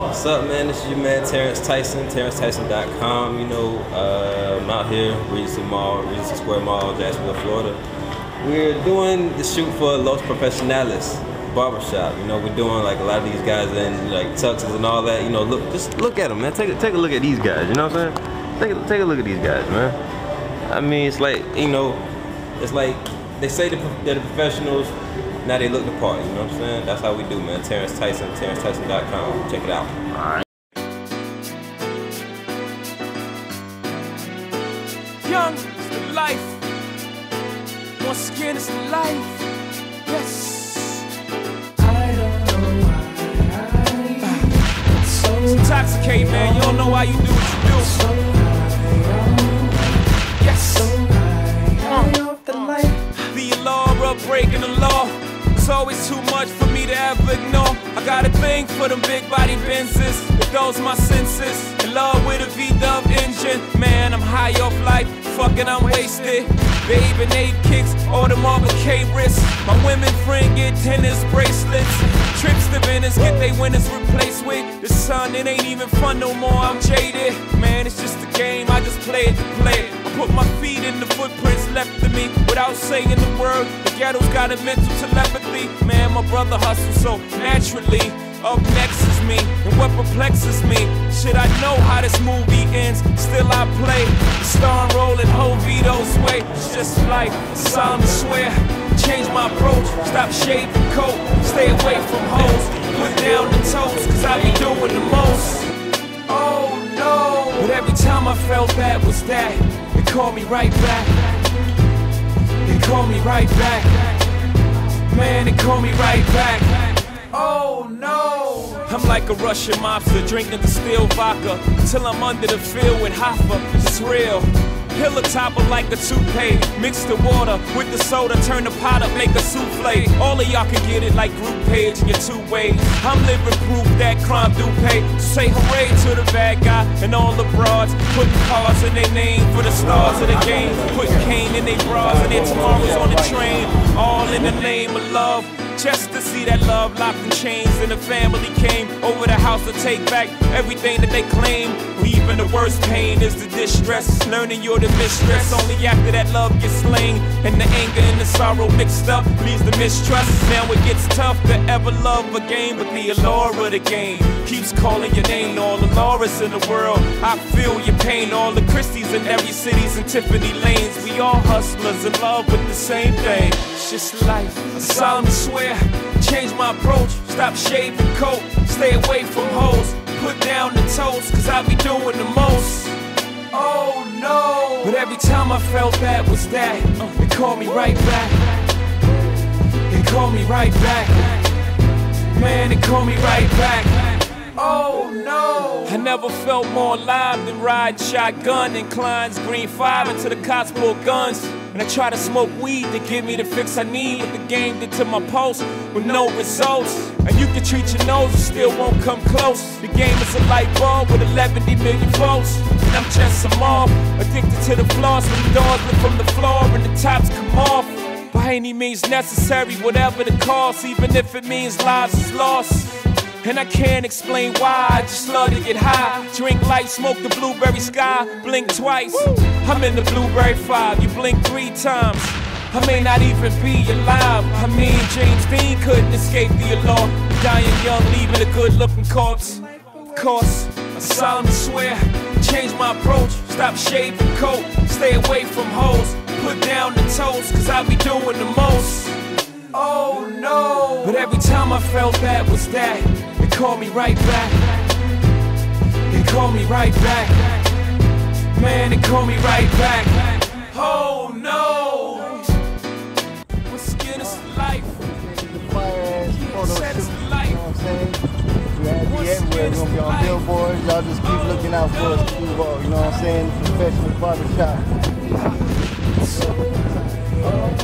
What's up, man? This is your man Terrence Tyson, TerrenceTyson.com. You know, uh, I'm out here, Regency Mall, Regency Square Mall, Jacksonville, Florida. We're doing the shoot for Los Profesionales barbershop. You know, we're doing like a lot of these guys in like tuxes and all that. You know, look, just look at them, man. Take a, take a look at these guys. You know what I'm saying? Take a, take a look at these guys, man. I mean, it's like you know, it's like they say they're the professionals. Now they look the part, you know what I'm saying? That's how we do, man. Terrence Tyson, TerrenceTyson.com. Check it out. All right. Young is the life. Once again, it's the life. Yes. I don't know why I'm so Intoxicate, man. You don't know why you do what so you do. high, Yes. so high, uh. high off the light. The law of breaking the law. It's always too much for me to ever ignore. I got a thing for them big body Benzes. It dulls my senses. In love with a V-dub engine. Man, I'm high off life. Fucking, I'm wasted. Babe and eight kicks, all the Marvel K wrists. My women friend get tennis bracelets. Trips to Venice, get they winners replaced with. The sun, it ain't even fun no more. I'm jaded. Man, it's just a game. I just play it to play it. I put my feet in the footprints left of me without saying the word. Ghetto's got a mental telepathy. Man, my brother hustles so naturally. Up next is me, and what perplexes me. Should I know how this movie ends? Still I play the star and roll in Jovito's way. It's just like solemn swear. Change my approach, stop shaving coat, stay away from hoes. Put down the toes, cause I be doing the most. Oh no! But every time I felt that was that, it called me right back. It called me right back. Man, it call me right back. Oh no! I'm like a Russian mobster drinking Stoli vodka till I'm under the field with Hoffa. It's real. Pillow topper like a toupee. Mix the water with the soda, turn the pot up, make a souffle. All of y'all can get it like group page in your two ways. I'm living proof that crime do pay. So say hooray to the bad guy and all the broads. Putting cars in their name for the stars of the game. Putting cane in their bras and their tomorrows on the train. All in the name of love. Just to see that love locked in chains and the family came over the house to take back everything that they claim. Even the worst pain is the distress. Learning you're the mistress. Only after that love gets slain and the anger and the sorrow mixed up leaves the mistrust. Now it gets tough to ever love again, but the allure of the game keeps calling your name. All the Laura's in the world, I feel your pain. All the Christies in every city's and Tiffany lanes. We all hustlers in love with the same thing. It's just life. I solemnly swear, change my approach. Stop shaving coat, stay away from hoes. Put down the toes, cause I be doing the most. Oh no! But every time I felt that was that, uh, they called me right back. They called me right back. Man, it called me right back. Oh no! I never felt more alive than riding shotgun in Klein's Green 5 into the cops pulled guns. And I try to smoke weed to give me the fix I need. But the game did to my pulse with no results. And you can treat your nose, it still won't come close. The game is a light bulb with 11 million volts. And I'm just a addicted to the flaws when the doors lift from the floor and the tops come off. By any means necessary, whatever the cost, even if it means lives is lost. And I can't explain why, I just love to get high. Drink light, smoke the blueberry sky, blink twice. I'm in the blueberry five, you blink three times. I may not even be alive. I mean, James Dean couldn't escape the allure. Dying young, leaving a good looking corpse. Of course, I solemnly swear, change my approach. Stop shaving coat, stay away from hoes. Put down the toes, cause I be doing the most. Oh no! But every time I felt that was that, it called me right back. It called me right back. Man, they call me right back. Oh no! Once again, it's life. photo Said shoot. You know what I'm saying? We had to be everywhere. We're gonna be on billboards. Y'all just keep looking out for us. Keep, you know what I'm saying? Professional barbershop. Oh,